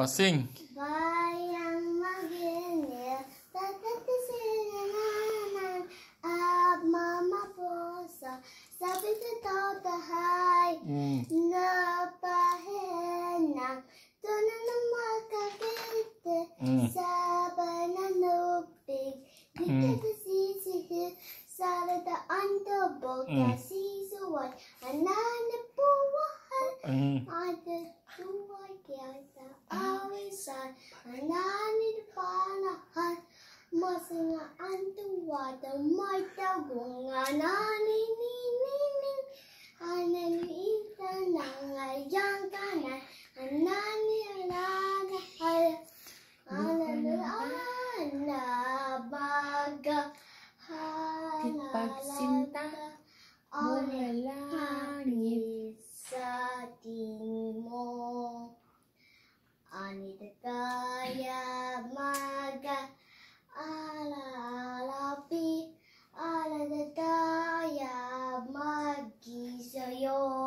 Oh, sing. Bayang maginil, tatatisinan at mamaposa, sabi sa totahay, Mm. napahenang, tunay na makakita, Mm. sa pananupig, di Mm. ka sisihir, sa ladaan tubog, Mm. kasisuan, ananapuwahan, Mm. Ada dua kita awisan Anani panahan Masanga antua da mai tagung Anani ni ni ni Anani ita nangayang kanan Anani anana hay Anani anabaga Pagsinta 一緒。